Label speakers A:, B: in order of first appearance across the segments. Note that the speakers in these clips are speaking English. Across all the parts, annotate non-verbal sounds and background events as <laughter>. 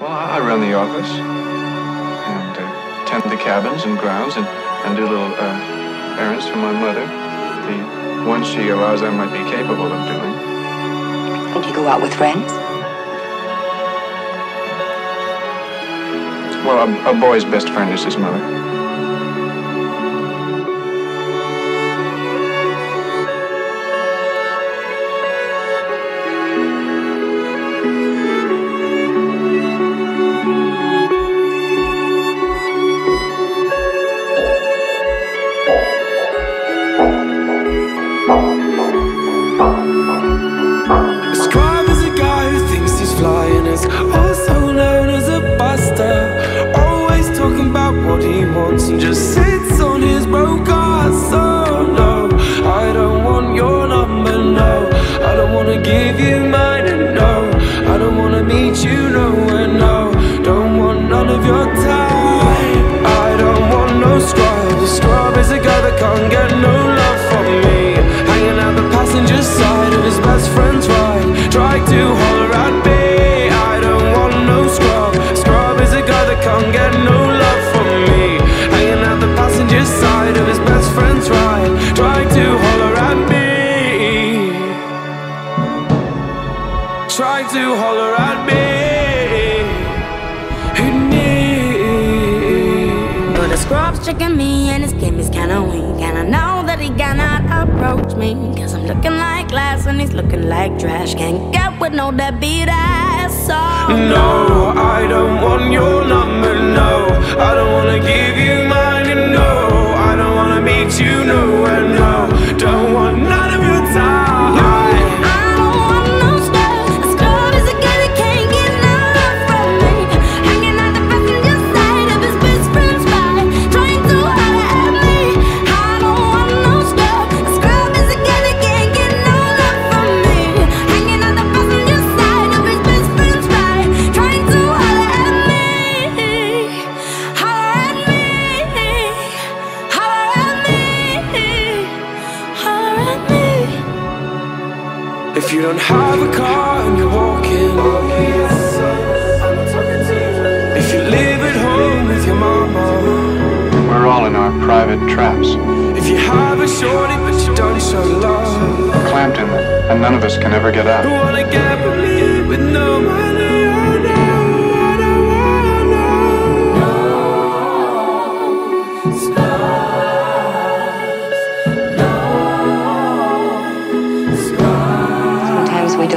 A: Well, I run the office and uh, tend the cabins and grounds and, and do little uh, errands for my mother. The ones she allows I might be capable of doing.
B: And you go out with friends?
A: Well, a, a boy's best friend is his mother.
C: A scribe is a guy who thinks he's flying, is also known as a buster. Always talking about what he wants and just sits on his broke ass. Oh no, I don't want your number, no. I don't wanna give you mine, and no. I don't wanna meet you nowhere, no. Don't want none of your time. I don't want no scribe. A scribe is a guy that can't get no love from me. Hanging out the passenger side friend's ride. Trying to holler at me. I don't want no scrub. Scrub is a guy that can't get no love from me. Hanging out the passenger side of his best friend's ride. Trying to holler at me. Trying to holler at me.
D: Scrub's checking me and his game is kinda weak And I know that he cannot approach me Cause I'm looking like glass and he's looking like trash. Can't get with no deadbeat ass so
C: No, I don't want your number, no If you don't have a car and you're walking. If you live at home with your mama.
A: We're all in our private traps,
C: If you have a shorty but you don't show love.
A: Clamped in them, and none of us can ever get out.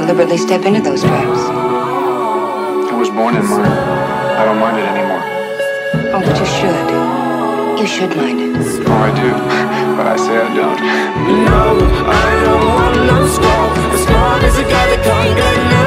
B: deliberately step into those traps.
A: I was born in mine. I don't mind it anymore.
B: Oh, but you should. You should mind it.
A: Oh, I do. <laughs> But I say I don't.
C: No, I don't want no score. As long as a guy that can't get